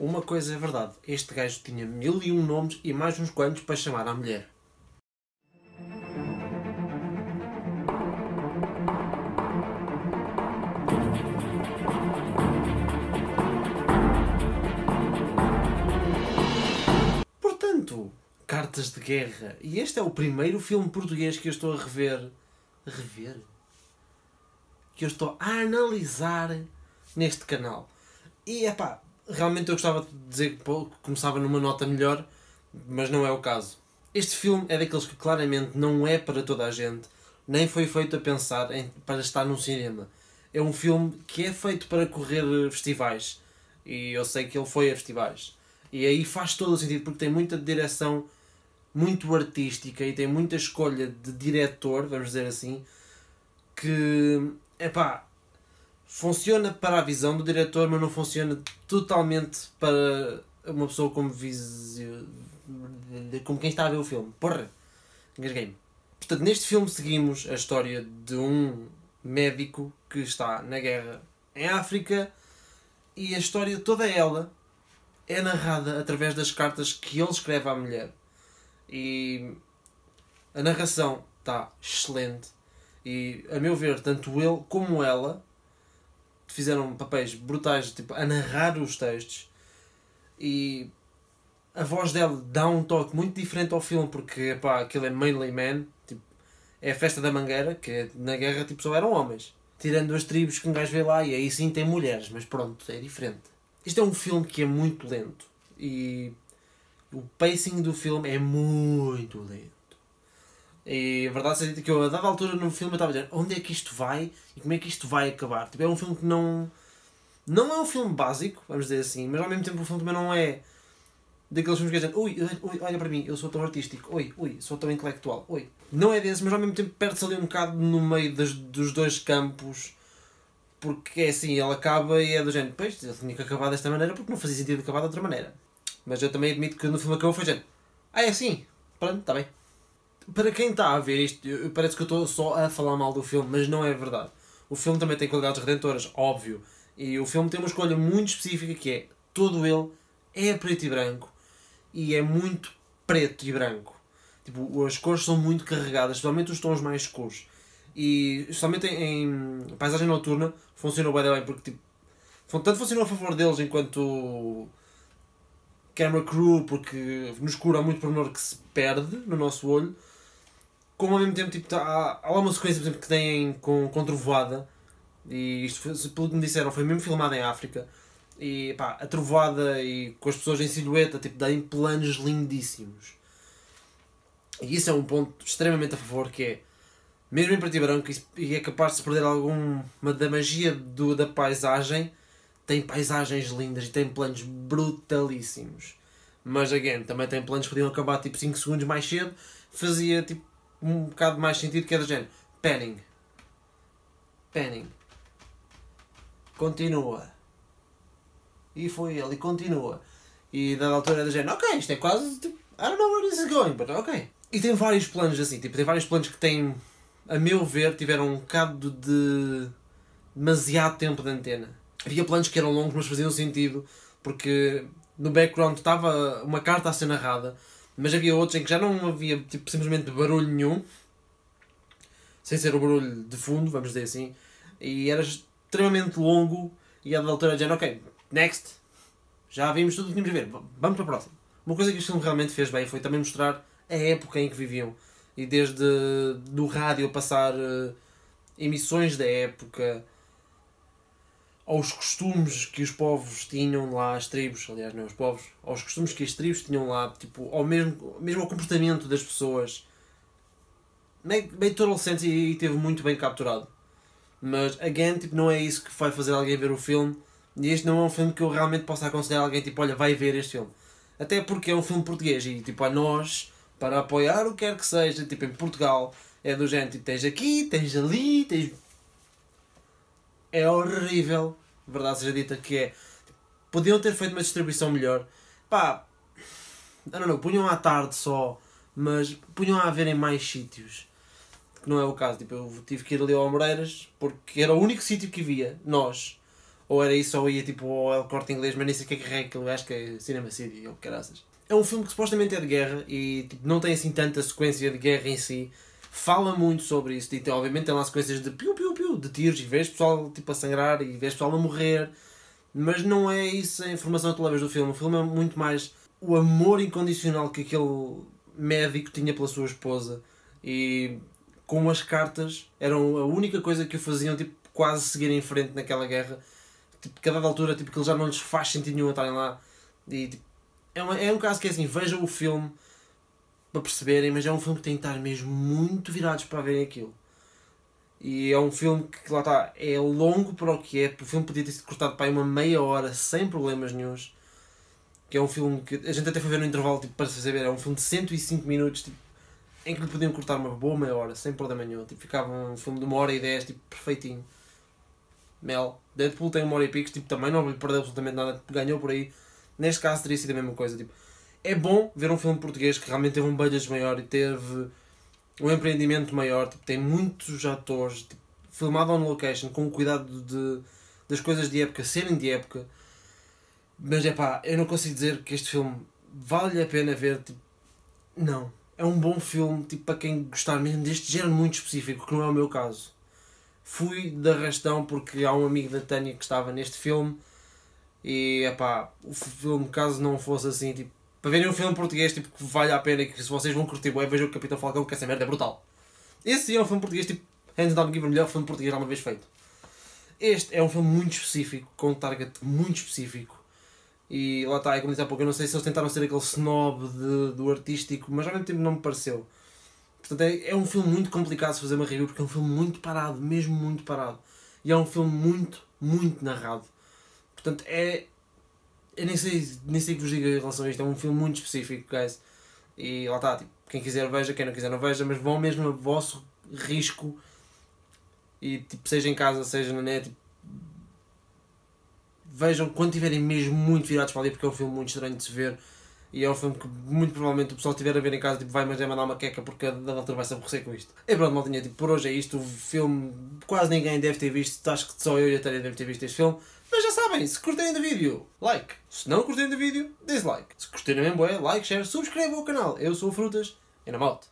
Uma coisa é verdade, este gajo tinha mil e um nomes e mais uns quantos para chamar à mulher. Portanto, Cartas de Guerra. E este é o primeiro filme português que eu estou a rever. Rever? Que eu estou a analisar neste canal. E é pá, realmente eu gostava de dizer que começava numa nota melhor, mas não é o caso. Este filme é daqueles que claramente não é para toda a gente, nem foi feito a pensar em, para estar num cinema. É um filme que é feito para correr festivais. E eu sei que ele foi a festivais. E aí faz todo o sentido, porque tem muita direção muito artística e tem muita escolha de diretor, vamos dizer assim, que é pá, funciona para a visão do diretor, mas não funciona totalmente para uma pessoa como visio... como quem está a ver o filme. Porra! Engasguei-me. Portanto, neste filme seguimos a história de um médico que está na guerra em África e a história toda ela é narrada através das cartas que ele escreve à mulher. E a narração está excelente. E a meu ver, tanto ele como ela fizeram papéis brutais tipo, a narrar os textos. E a voz dela dá um toque muito diferente ao filme porque epá, aquilo é mainly man. Tipo, é a festa da mangueira, que na guerra tipo, só eram homens. Tirando as tribos que um gajo vê lá e aí sim tem mulheres, mas pronto, é diferente. Isto é um filme que é muito lento e o pacing do filme é muito lento. E a verdade seja que eu, a dada altura no filme, eu estava a dizer onde é que isto vai e como é que isto vai acabar. Tipo, é um filme que não. Não é um filme básico, vamos dizer assim, mas ao mesmo tempo o filme também não é daqueles filmes que dizem ui, ui, olha para mim, eu sou tão artístico, ui, ui, sou tão intelectual, ui. Não é desse, mas ao mesmo tempo perde-se ali um bocado no meio das, dos dois campos, porque é assim, ele acaba e é do género, pois, ele tinha que acabar desta maneira porque não fazia sentido acabar de outra maneira. Mas eu também admito que no filme acabou foi género, ah, é assim, pronto, está bem para quem está a ver isto, parece que eu estou só a falar mal do filme, mas não é verdade. O filme também tem qualidades redentoras, óbvio. E o filme tem uma escolha muito específica que é todo ele é preto e branco e é muito preto e branco. Tipo, as cores são muito carregadas, especialmente os tons mais escuros. E especialmente em, em paisagem noturna funcionou bem, bem porque tipo, tanto funcionou a favor deles enquanto camera crew, porque no escuro há muito pormenor que se perde no nosso olho como ao mesmo tempo tipo, tá, há, lá uma sequência por exemplo, que têm com, com trovoada e isto foi, pelo que me disseram foi mesmo filmado em África e pá, a trovoada e com as pessoas em silhueta tipo, dão planos lindíssimos. E isso é um ponto extremamente a favor que é mesmo em preto e branco e é capaz de se perder alguma da magia do, da paisagem tem paisagens lindas e tem planos brutalíssimos. Mas again, também tem planos que podiam acabar tipo 5 segundos mais cedo fazia tipo um bocado mais sentido que é do género. Panning. Panning. Continua. E foi ele, e continua. E da altura é do género, ok, isto é quase tipo, I don't know where this is going, but ok. E tem vários planos assim, tipo, tem vários planos que têm, a meu ver, tiveram um bocado de demasiado tempo de antena. Havia planos que eram longos, mas faziam sentido, porque no background estava uma carta a ser narrada, mas havia outros em que já não havia tipo, simplesmente barulho nenhum, sem ser o barulho de fundo, vamos dizer assim, e era extremamente longo. E a da altura dizendo, ok, next, já vimos tudo o que tínhamos a ver, vamos para a próxima. Uma coisa que este filme realmente fez bem foi também mostrar a época em que viviam. E desde do rádio passar uh, emissões da época, aos costumes que os povos tinham lá, as tribos, aliás, não os povos, aos costumes que as tribos tinham lá, tipo, ao mesmo, mesmo ao comportamento das pessoas. Made, made total sense e, e teve muito bem capturado. Mas, again, tipo, não é isso que vai fazer alguém ver o filme. E este não é um filme que eu realmente possa aconselhar alguém, tipo, olha, vai ver este filme. Até porque é um filme português e, tipo, a nós, para apoiar o que quer que seja, tipo, em Portugal, é do género, tipo, tens aqui, tens ali, tens é horrível, verdade seja dita, que é. Podiam ter feito uma distribuição melhor. Pá, não, não, punham à tarde só, mas punham a haver em mais sítios. Que não é o caso. Tipo, eu tive que ir ali ao Amoreiras porque era o único sítio que havia, nós. ou era isso, ou ia tipo ao El Corte Inglês, mas nem sei o que é que é aquilo, acho que é Cinema City, ou caraças. É um filme que supostamente é de guerra e tipo, não tem assim tanta sequência de guerra em si. Fala muito sobre isso. E, obviamente tem lá sequências de piu piu piu, de tiros, e vês pessoal tipo, a sangrar e vês pessoal a morrer. Mas não é isso a informação que tu levas do filme. O filme é muito mais o amor incondicional que aquele médico tinha pela sua esposa. E com as cartas eram a única coisa que o faziam tipo, quase seguir em frente naquela guerra. Tipo, cada altura tipo, que ele já não lhes faz sentido nenhum estarem lá. E tipo, é, uma, é um caso que é assim, vejam o filme para perceberem, mas é um filme que tem que estar mesmo muito virados para verem aquilo. E é um filme que, lá está, é longo para o que é. O filme podia ter sido cortado para aí uma meia hora sem problemas nenhums. Que é um filme que a gente até foi ver no intervalo tipo, para saber. É um filme de 105 minutos tipo, em que lhe podiam cortar uma boa meia hora sem problema nenhum. Tipo, ficava um filme de uma hora e dez, tipo, perfeitinho. Mel. Deadpool tem uma hora e pico, tipo, também não perdeu absolutamente nada. Ganhou por aí. Neste caso teria sido a mesma coisa. Tipo, é bom ver um filme português que realmente teve um budget maior e teve um empreendimento maior. Tipo, tem muitos atores, tipo, filmado on location, com o cuidado de, das coisas de época serem de época. Mas é pá, eu não consigo dizer que este filme vale a pena ver. Tipo, não. É um bom filme tipo, para quem gostar mesmo deste género muito específico, que não é o meu caso. Fui da rastão porque há um amigo da Tânia que estava neste filme e epá, o filme, caso não fosse assim, tipo, para verem um filme português tipo, que vale a pena e que se vocês vão curtir, é vejam o Capitão Falcão, que essa merda é brutal. Esse sim é um filme português, tipo, hands down give melhor filme português alguma vez feito. Este é um filme muito específico, com um target muito específico. E lá está, é como disse há pouco, eu não sei se eles tentaram ser aquele snob de, do artístico, mas ao mesmo tempo não me pareceu. Portanto, é, é um filme muito complicado de fazer uma review, porque é um filme muito parado, mesmo muito parado. E é um filme muito, muito narrado. Portanto, é. Eu nem sei, nem sei que vos diga em relação a isto. É um filme muito específico, guys. E lá está, tipo, quem quiser veja, quem não quiser não veja, mas vão mesmo a vosso risco. E tipo, seja em casa, seja na net, tipo, vejam quando tiverem mesmo muito virados para ali, porque é um filme muito estranho de se ver. E é um filme que muito provavelmente o pessoal estiver a ver em casa tipo, vai mas é mandar uma queca porque a da altura vai se aborrecer com isto. E pronto, maldinha, tipo, por hoje é isto. O filme quase ninguém deve ter visto. Acho que só eu e a Tânia devem ter visto este filme. Sabem, se curtirem do vídeo, like. Se não curtirem do vídeo, dislike. Se curtirem mesmo, é like, share, subscrevam o canal. Eu sou o Frutas e na moto.